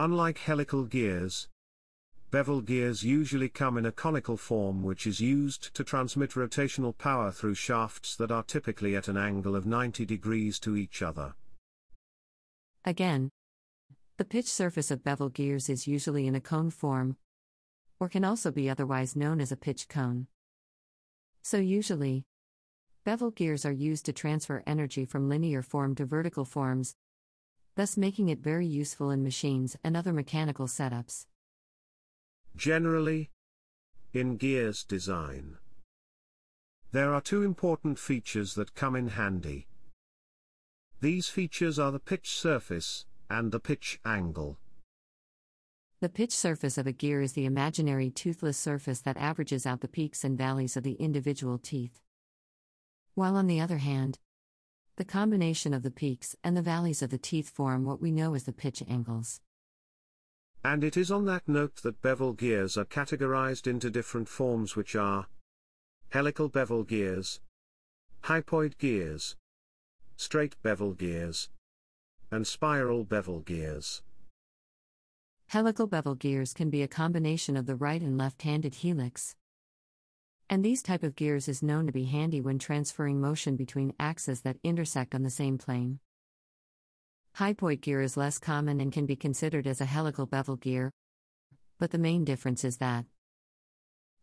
Unlike helical gears, bevel gears usually come in a conical form which is used to transmit rotational power through shafts that are typically at an angle of 90 degrees to each other. Again, the pitch surface of bevel gears is usually in a cone form, or can also be otherwise known as a pitch cone. So, usually, bevel gears are used to transfer energy from linear form to vertical forms, thus making it very useful in machines and other mechanical setups. Generally, in gears design, there are two important features that come in handy. These features are the pitch surface and the pitch angle. The pitch surface of a gear is the imaginary toothless surface that averages out the peaks and valleys of the individual teeth. While on the other hand, the combination of the peaks and the valleys of the teeth form what we know as the pitch angles. And it is on that note that bevel gears are categorized into different forms, which are helical bevel gears, hypoid gears, straight bevel gears, and spiral bevel gears. Helical bevel gears can be a combination of the right and left handed helix. And these type of gears is known to be handy when transferring motion between axes that intersect on the same plane. Hypoid gear is less common and can be considered as a helical bevel gear, but the main difference is that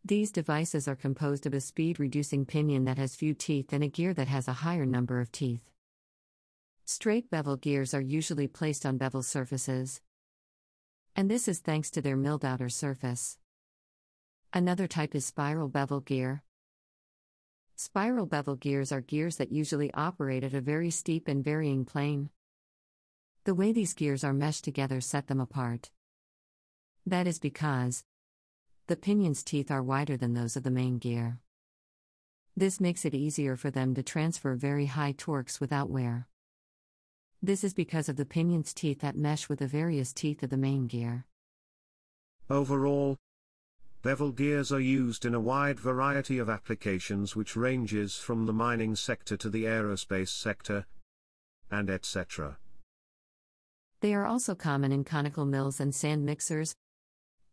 these devices are composed of a speed reducing pinion that has few teeth and a gear that has a higher number of teeth. Straight bevel gears are usually placed on bevel surfaces, and this is thanks to their milled outer surface. Another type is spiral bevel gear. Spiral bevel gears are gears that usually operate at a very steep and varying plane. The way these gears are meshed together set them apart. That is because the pinion's teeth are wider than those of the main gear. This makes it easier for them to transfer very high torques without wear. This is because of the pinion's teeth that mesh with the various teeth of the main gear. Overall, bevel gears are used in a wide variety of applications which ranges from the mining sector to the aerospace sector, and etc. They are also common in conical mills and sand mixers,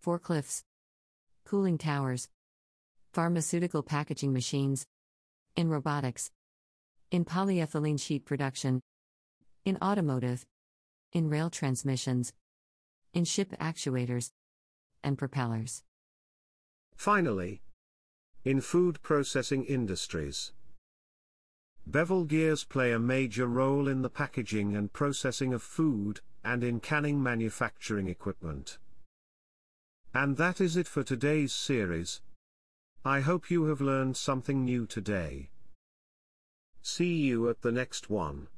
forklifts, cooling towers, pharmaceutical packaging machines, in robotics, in polyethylene sheet production, in automotive, in rail transmissions, in ship actuators, and propellers. Finally, in food processing industries. Bevel gears play a major role in the packaging and processing of food, and in canning manufacturing equipment. And that is it for today's series. I hope you have learned something new today. See you at the next one.